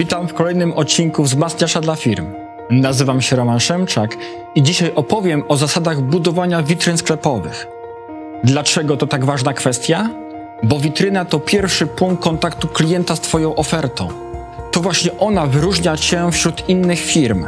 Witam w kolejnym odcinku Wzmacniacza dla firm. Nazywam się Roman Szemczak i dzisiaj opowiem o zasadach budowania witryn sklepowych. Dlaczego to tak ważna kwestia? Bo witryna to pierwszy punkt kontaktu klienta z Twoją ofertą. To właśnie ona wyróżnia Cię wśród innych firm.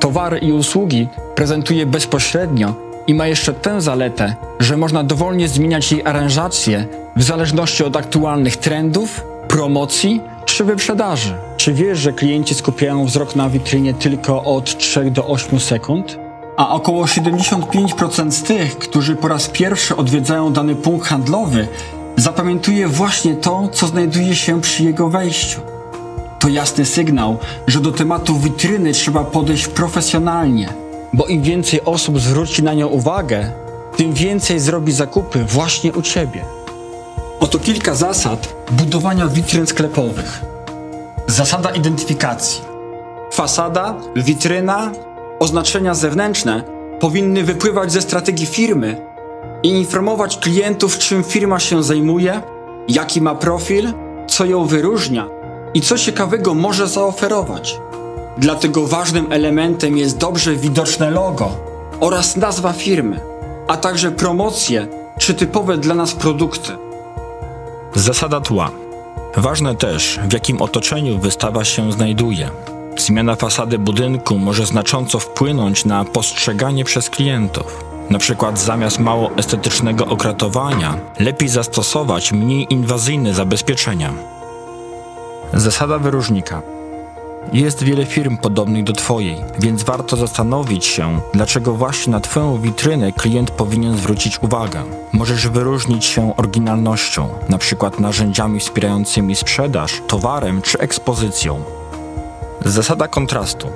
Towary i usługi prezentuje bezpośrednio i ma jeszcze tę zaletę, że można dowolnie zmieniać jej aranżację w zależności od aktualnych trendów, promocji czy wyprzedaży. Czy wiesz, że klienci skupiają wzrok na witrynie tylko od 3 do 8 sekund? A około 75% z tych, którzy po raz pierwszy odwiedzają dany punkt handlowy, zapamiętuje właśnie to, co znajduje się przy jego wejściu. To jasny sygnał, że do tematu witryny trzeba podejść profesjonalnie, bo im więcej osób zwróci na nią uwagę, tym więcej zrobi zakupy właśnie u Ciebie. Oto kilka zasad budowania witryn sklepowych. Zasada identyfikacji. Fasada, witryna, oznaczenia zewnętrzne powinny wypływać ze strategii firmy i informować klientów, czym firma się zajmuje, jaki ma profil, co ją wyróżnia i co ciekawego może zaoferować. Dlatego ważnym elementem jest dobrze widoczne logo oraz nazwa firmy, a także promocje czy typowe dla nas produkty. Zasada tła. Ważne też, w jakim otoczeniu wystawa się znajduje. Zmiana fasady budynku może znacząco wpłynąć na postrzeganie przez klientów. Na przykład zamiast mało estetycznego okratowania, lepiej zastosować mniej inwazyjne zabezpieczenia. Zasada wyróżnika. Jest wiele firm podobnych do Twojej, więc warto zastanowić się, dlaczego właśnie na Twoją witrynę klient powinien zwrócić uwagę. Możesz wyróżnić się oryginalnością, np. narzędziami wspierającymi sprzedaż, towarem czy ekspozycją. Zasada kontrastu.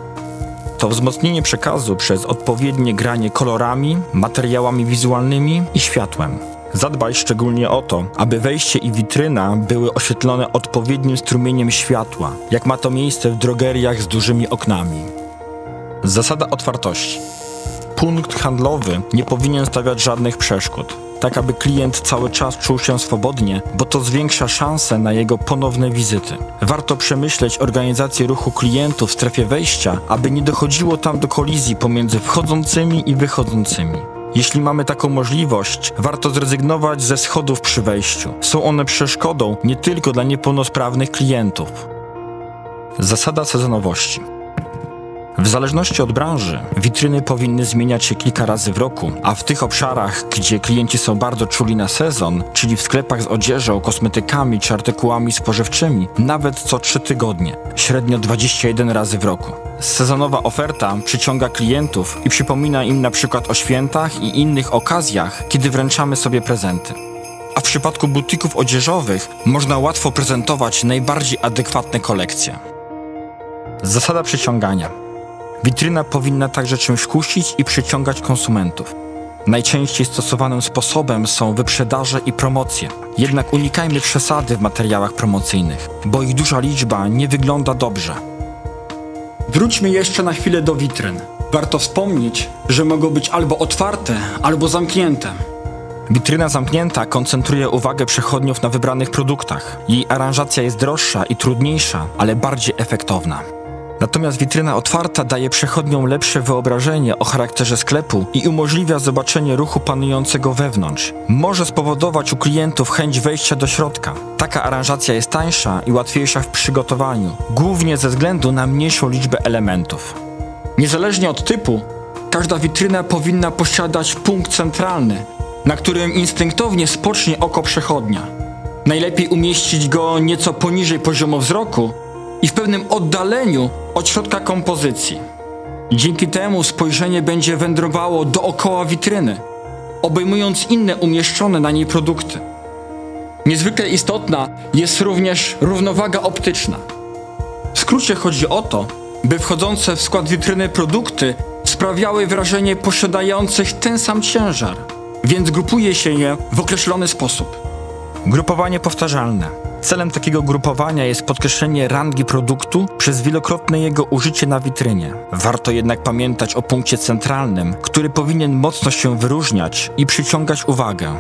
To wzmocnienie przekazu przez odpowiednie granie kolorami, materiałami wizualnymi i światłem. Zadbaj szczególnie o to, aby wejście i witryna były oświetlone odpowiednim strumieniem światła, jak ma to miejsce w drogeriach z dużymi oknami. Zasada otwartości. Punkt handlowy nie powinien stawiać żadnych przeszkód, tak aby klient cały czas czuł się swobodnie, bo to zwiększa szanse na jego ponowne wizyty. Warto przemyśleć organizację ruchu klientów w strefie wejścia, aby nie dochodziło tam do kolizji pomiędzy wchodzącymi i wychodzącymi. Jeśli mamy taką możliwość, warto zrezygnować ze schodów przy wejściu. Są one przeszkodą nie tylko dla niepełnosprawnych klientów. Zasada sezonowości. W zależności od branży, witryny powinny zmieniać się kilka razy w roku, a w tych obszarach, gdzie klienci są bardzo czuli na sezon, czyli w sklepach z odzieżą, kosmetykami czy artykułami spożywczymi, nawet co 3 tygodnie, średnio 21 razy w roku. Sezonowa oferta przyciąga klientów i przypomina im na przykład o świętach i innych okazjach, kiedy wręczamy sobie prezenty. A w przypadku butików odzieżowych można łatwo prezentować najbardziej adekwatne kolekcje. Zasada przyciągania. Witryna powinna także czymś kusić i przyciągać konsumentów. Najczęściej stosowanym sposobem są wyprzedaże i promocje. Jednak unikajmy przesady w materiałach promocyjnych, bo ich duża liczba nie wygląda dobrze. Wróćmy jeszcze na chwilę do witryn. Warto wspomnieć, że mogą być albo otwarte, albo zamknięte. Witryna zamknięta koncentruje uwagę przechodniów na wybranych produktach. Jej aranżacja jest droższa i trudniejsza, ale bardziej efektowna. Natomiast witryna otwarta daje przechodniom lepsze wyobrażenie o charakterze sklepu i umożliwia zobaczenie ruchu panującego wewnątrz. Może spowodować u klientów chęć wejścia do środka. Taka aranżacja jest tańsza i łatwiejsza w przygotowaniu, głównie ze względu na mniejszą liczbę elementów. Niezależnie od typu, każda witryna powinna posiadać punkt centralny, na którym instynktownie spocznie oko przechodnia. Najlepiej umieścić go nieco poniżej poziomu wzroku i w pewnym oddaleniu od środka kompozycji. Dzięki temu spojrzenie będzie wędrowało dookoła witryny, obejmując inne umieszczone na niej produkty. Niezwykle istotna jest również równowaga optyczna. W skrócie chodzi o to, by wchodzące w skład witryny produkty sprawiały wrażenie posiadających ten sam ciężar, więc grupuje się je w określony sposób. Grupowanie powtarzalne. Celem takiego grupowania jest podkreślenie rangi produktu przez wielokrotne jego użycie na witrynie. Warto jednak pamiętać o punkcie centralnym, który powinien mocno się wyróżniać i przyciągać uwagę.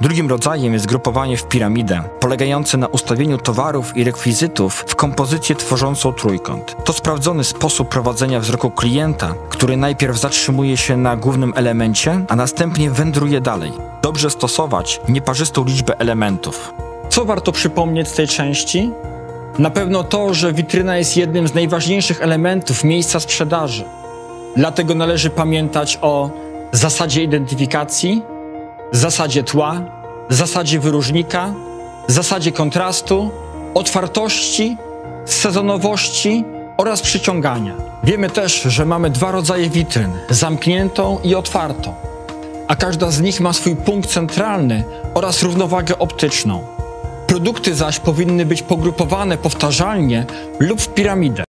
Drugim rodzajem jest grupowanie w piramidę, polegające na ustawieniu towarów i rekwizytów w kompozycję tworzącą trójkąt. To sprawdzony sposób prowadzenia wzroku klienta, który najpierw zatrzymuje się na głównym elemencie, a następnie wędruje dalej. Dobrze stosować nieparzystą liczbę elementów. Co warto przypomnieć z tej części? Na pewno to, że witryna jest jednym z najważniejszych elementów miejsca sprzedaży. Dlatego należy pamiętać o zasadzie identyfikacji, zasadzie tła, zasadzie wyróżnika, zasadzie kontrastu, otwartości, sezonowości oraz przyciągania. Wiemy też, że mamy dwa rodzaje witryn: zamkniętą i otwartą, a każda z nich ma swój punkt centralny oraz równowagę optyczną. Produkty zaś powinny być pogrupowane powtarzalnie lub w piramidę.